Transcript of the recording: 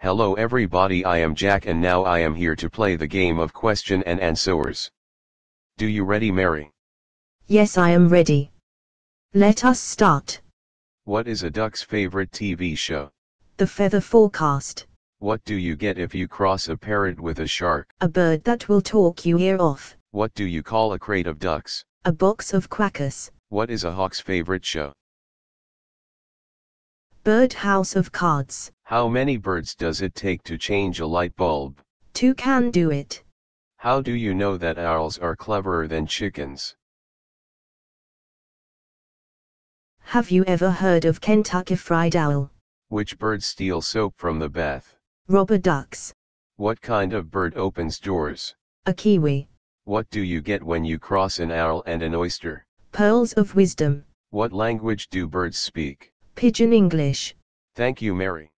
Hello everybody I am Jack and now I am here to play the game of question and answers. Do you ready Mary? Yes, I am ready. Let us start. What is a duck's favorite TV show? The feather forecast. What do you get if you cross a parrot with a shark? A bird that will talk you ear off. What do you call a crate of ducks? A box of quackers. What is a hawk's favorite show? Bird house of cards. How many birds does it take to change a light bulb? Two can do it. How do you know that owls are cleverer than chickens? Have you ever heard of Kentucky Fried Owl? Which bird steals soap from the bath? Rubber ducks. What kind of bird opens doors? A kiwi. What do you get when you cross an owl and an oyster? Pearls of wisdom. What language do birds speak? Pigeon English. Thank you Mary.